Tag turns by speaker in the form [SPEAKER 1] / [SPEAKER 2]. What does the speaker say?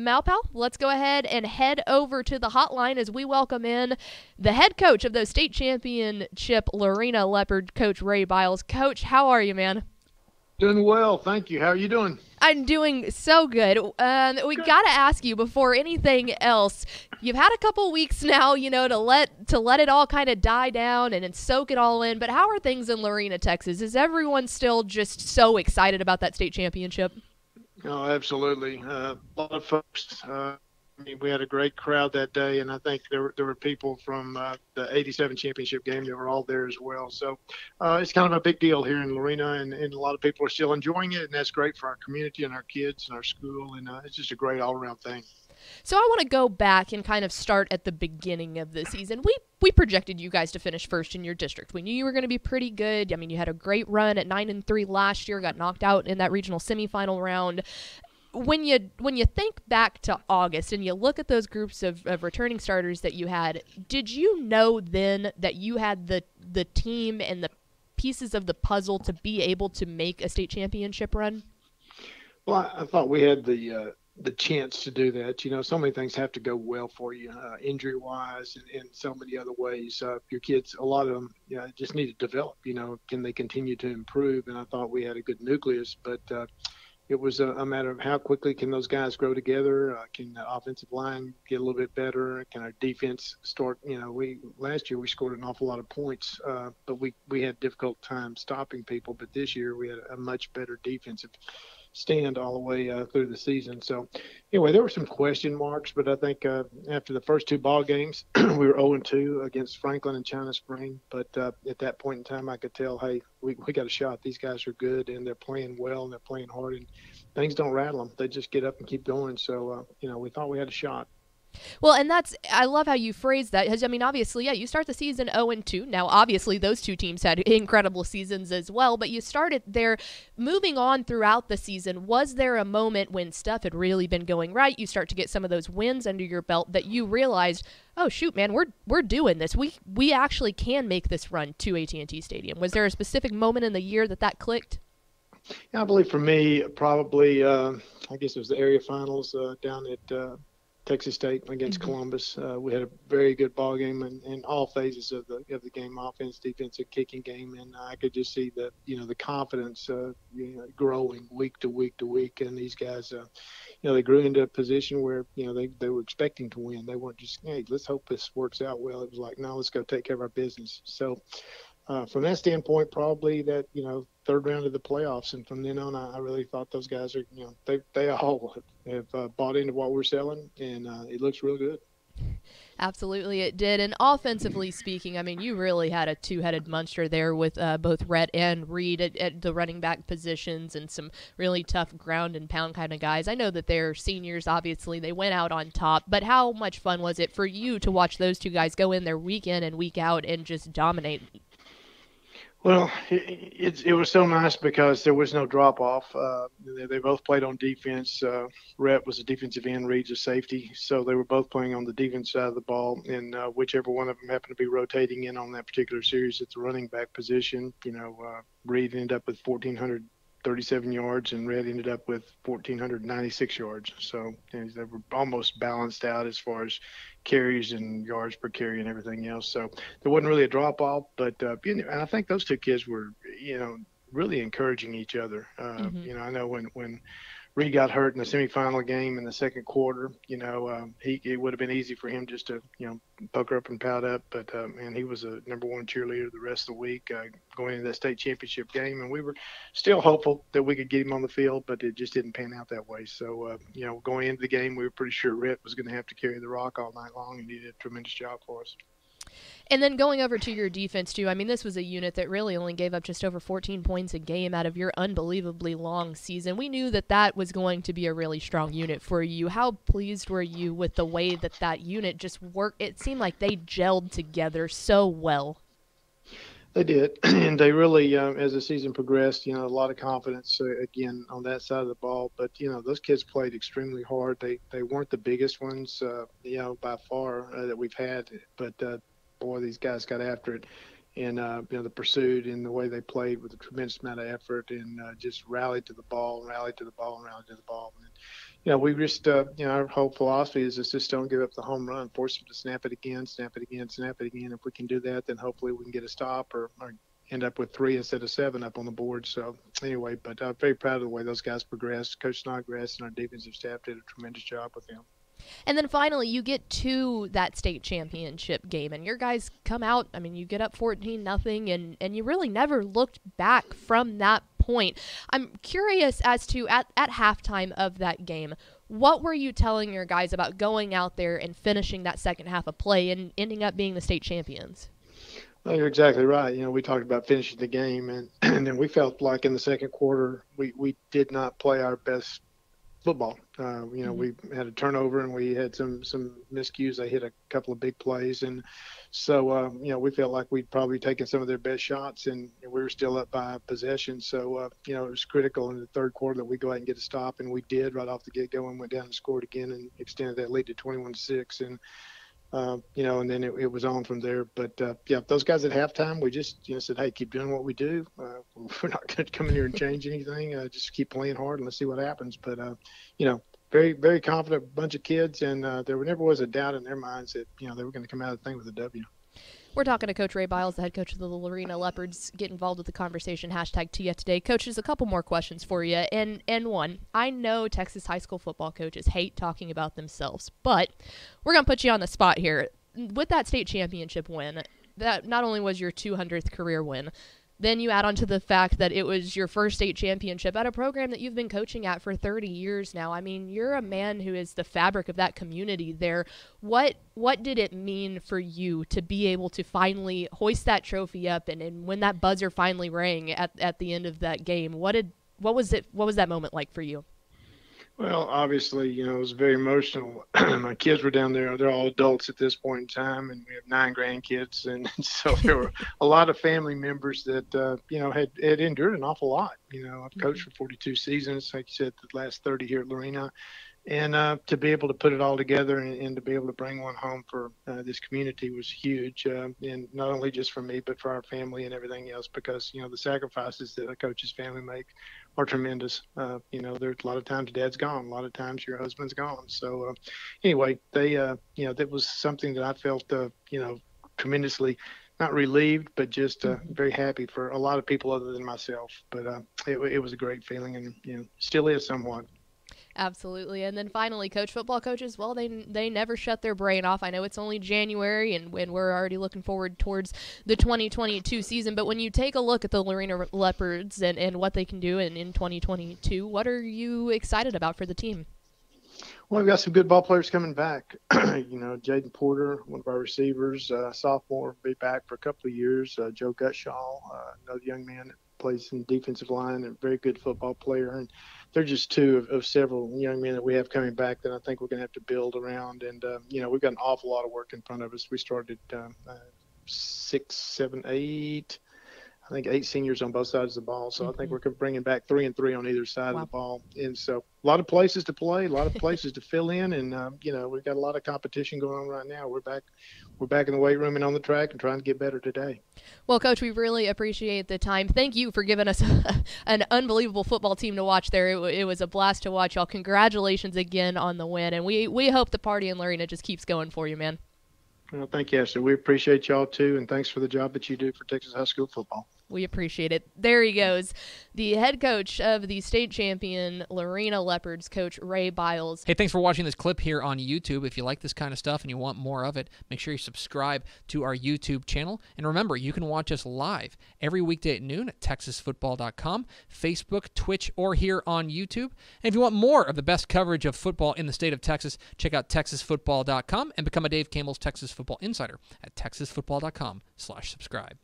[SPEAKER 1] Malpal, let's go ahead and head over to the hotline as we welcome in the head coach of the state championship Lorena Leopard, Coach Ray Biles. Coach, how are you, man?
[SPEAKER 2] Doing well, thank you. How are you doing?
[SPEAKER 1] I'm doing so good. Um, we got to ask you before anything else. You've had a couple weeks now, you know, to let to let it all kind of die down and, and soak it all in. But how are things in Lorena, Texas? Is everyone still just so excited about that state championship?
[SPEAKER 2] Oh, absolutely. Uh, a lot of folks. Uh, I mean, we had a great crowd that day, and I think there were, there were people from uh, the 87 championship game that were all there as well. So uh, it's kind of a big deal here in Lorena, and, and a lot of people are still enjoying it, and that's great for our community and our kids and our school, and uh, it's just a great all around thing.
[SPEAKER 1] So I want to go back and kind of start at the beginning of the season. We we projected you guys to finish first in your district. We knew you were going to be pretty good. I mean, you had a great run at 9 and 3 last year, got knocked out in that regional semifinal round. When you when you think back to August and you look at those groups of, of returning starters that you had, did you know then that you had the the team and the pieces of the puzzle to be able to make a state championship run?
[SPEAKER 2] Well, I, I thought we had the uh, the chance to do that. You know, so many things have to go well for you, uh, injury wise, and, and so many other ways. Uh, your kids, a lot of them, know, just need to develop. You know, can they continue to improve? And I thought we had a good nucleus, but uh, it was a, a matter of how quickly can those guys grow together? Uh, can the offensive line get a little bit better? Can our defense start? You know, we last year we scored an awful lot of points, uh, but we we had difficult time stopping people. But this year we had a much better defensive stand all the way uh, through the season. So anyway, there were some question marks, but I think uh, after the first two ball games, we were 0 2 against Franklin and China Spring. But uh, at that point in time, I could tell, hey, we, we got a shot. These guys are good and they're playing well and they're playing hard and things don't rattle them. They just get up and keep going. So uh, you know, we thought we had a shot.
[SPEAKER 1] Well, and that's I love how you phrase that. I mean, obviously, yeah, you start the season 0 and 2. Now, obviously, those two teams had incredible seasons as well, but you started there moving on throughout the season. Was there a moment when stuff had really been going right? You start to get some of those wins under your belt that you realized, "Oh shoot, man, we're we're doing this. We we actually can make this run to AT&T Stadium." Was there a specific moment in the year that that clicked?
[SPEAKER 2] Yeah, I believe for me, probably, uh, I guess it was the area finals uh, down at uh, Texas State against
[SPEAKER 1] Mhm.
[SPEAKER 2] Columbus. Uh, we had a very good ball game in, in all phases of the of the game, offense, defensive, kicking game, and I could just see the you know the confidence uh, you know, growing week to week to week, and these guys, uh, you know, they grew into a position where you know they, they were expecting to win. They weren't just hey, let's hope this works out well. It was like no, let's go take care of our business. So. Uh, from that standpoint, probably that you know third round of the playoffs, and from then on, I, I really thought those guys are you know they they all have uh, bought into what we're selling, and uh, it looks real good.
[SPEAKER 1] Absolutely, it did. And offensively speaking, I mean, you really had a two-headed monster there with uh, both Rhett and Reed at, at the running back positions, and some really tough ground and pound kind of guys. I know that they're seniors. Obviously, they went out on top. But how much fun was it for you to watch those two guys go in there week in and week out and just dominate?
[SPEAKER 2] Well, it, it, it was so nice because there was no drop off. Uh, they, they both played on defense. Uh, Rhett was a defensive end, Reed's a safety. So they were both playing on the defense side of the ball. And uh, whichever one of them happened to be rotating in on that particular series at the running back position, you know, uh, Reed ended up with 1,437 yards and Rhett ended up with 1,496 yards. So you know, they were almost balanced out as far as carries and yards per carry and everything else. So there wasn't really a drop off, but uh, and I think those two kids were, you know, really encouraging each other. Uh,
[SPEAKER 1] Mhm.
[SPEAKER 2] You know, I know when when Reed got hurt in the semifinal game in the second quarter, you know, um, he it would have been easy for him just to, you know, poker up and pout up, but uh, man, he was a number one cheerleader the rest of the week uh, going into that state championship game, and we were still hopeful that we could get him on the field, but it just didn't pan out that way. So, uh, you know, going into the game, we were pretty sure Rhett was going to have to carry the rock all night long, and he did a tremendous job for us.
[SPEAKER 1] And then going over to your defense too. I mean, this was a unit that really only gave up just over 14 points a game out of your unbelievably long season. We knew that that was going to be a really strong unit for you. How pleased were you with the way that that unit just worked? It seemed like they gelled together so well.
[SPEAKER 2] They did, and they really, um, as the season progressed, you know, a lot of confidence uh, again on that side of the ball. But you know, those kids played extremely hard. They they weren't the biggest ones, uh, you know, by far uh, that we've had. But uh, boy, these guys got after it, and uh, you know, the pursuit and the way they played with a tremendous amount of effort and uh, just rallied to the ball, rallied to the ball, and rallied to the ball. And you know, we just, uh, you know, our whole philosophy is just don't give up the home run, force them to snap it again, snap it again, snap it again. If we can do that, then hopefully we can get a stop or, or end up with three instead of seven up on the board. So anyway, but I'm very proud of the way those guys progressed. Coach Snodgrass and our defensive staff did a tremendous job with them.
[SPEAKER 1] And then finally, you get to that state championship game, and your guys come out. I mean, you get up 14 nothing, and and you really never looked back from that point. I'm curious as to at at halftime of that game, what were you telling your guys about going out there and finishing that second half of play and ending up being the state champions?
[SPEAKER 2] Well, you're exactly right. You know, we talked about finishing the game, and and then we felt like in the second quarter we we did not play our best football. Uh, you know, mm-hmm. we had a turnover and we had some some miscues. They hit a couple of big plays, and so uh, you know we felt like we'd probably taken some of their best shots, and we were still up by possession. So uh, you know it was critical in the third quarter that we go ahead and get a stop, and we did right off the get go and went down and scored again and extended that lead to 21-6. And uh, you know, and then it, it, was on from there. But uh, yeah, those guys at halftime, we just you know said, hey, keep doing what we do. Uh, we're not going to come in here and change anything. Uh, just keep playing hard and let's see what happens. But uh, you know, very very confident bunch of kids, and uh, there never was a doubt in their minds that you know they were going to come out of the thing with a W.
[SPEAKER 1] We're talking to Coach Ray Biles, the head coach of the Lorena Leopards. Get involved with the conversation. Hashtag TIA today. Coach, there's a couple more questions for you. And and one, I know Texas high school football coaches hate talking about themselves, but we're gonna put you on the spot here. With that state championship win, that not only was your 200th career win, then you add on to the fact that it was your first state championship at a program that you've been coaching at for 30 years now. I mean, you're a man who is the fabric of that community there. What what did it mean for you to be able to finally hoist that trophy up and, and when that buzzer finally rang at, at the end of that game? What did what was it what was that moment like for you?
[SPEAKER 2] Well, obviously, you know, it was very emotional. My kids were down there; they're all adults at this point in time, and we have nine grandkids, and so there were a lot of family members that uh, you know had had endured an awful lot. You know, I've coached mm-hmm. for 42 seasons, like you said, the last 30 here at Lorena, and uh, to be able to put it all together and, and to be able to bring one home for uh, this community was huge, uh, and not only just for me, but for our family and everything else. Because you know the sacrifices that a coach's family make are tremendous. Uh, you know, there's a lot of times dad's gone, a lot of times your husband's gone. So uh, anyway, they, uh, you know, that was something that I felt, uh, you know, tremendously not relieved, but just uh, mm-hmm. very happy for a lot of people other than myself. But uh, it, it was a great feeling, and you know, still is somewhat.
[SPEAKER 1] Absolutely. And then finally, coach football coaches, well, they they never shut their brain off. I know it's only January and when we're already looking forward towards the 2022 season, but when you take a look at the Lorena Leopards and, and what they can do in, in 2022, what are you excited about for the team?
[SPEAKER 2] Well, we've got some good ball players coming back. you know, Jaden Porter, one of our receivers, uh, sophomore, be back for a couple of years. Uh, Joe Gutshaw, uh, another young man that plays in defensive line and a very good football player. And they're just two of, of several young men that we have coming back that I think we're going to have to build around. And, uh, you know, we've got an awful lot of work in front of us. We started um, uh, six, seven, eight, I think eight seniors on both sides of the ball. So mm-hmm. I think mm-hmm. we're bringing back three and three on either side wow. of the ball. And so a lot of places to play, a lot of places to fill in, and um, you know we've got a lot of competition going on right now. We're back, we're back in the weight room and on the track and trying to get better today.
[SPEAKER 1] Well, coach, we really appreciate the time. Thank you for giving us an unbelievable football team to watch. There, it, it, was a blast to watch y'all. Congratulations again on the win, and we we hope the party in Lorena just keeps going for you, man.
[SPEAKER 2] Well, thank you, Ashley. We appreciate y'all too, and thanks for the job that you do for Texas high school football.
[SPEAKER 1] We appreciate it. There he goes, the head coach of the state champion Lorena Leopards, Coach Ray Biles.
[SPEAKER 3] Hey, thanks for watching this clip here on YouTube. If you like this kind of stuff and you want more of it, make sure you subscribe to our YouTube channel. And remember, you can watch us live every weekday at noon at texasfootball.com, Facebook, Twitch, or here on YouTube. And if you want more of the best coverage of football in the state of Texas, check out texasfootball.com and become a Dave Campbell's Texas Football Insider at texasfootball.com slash subscribe.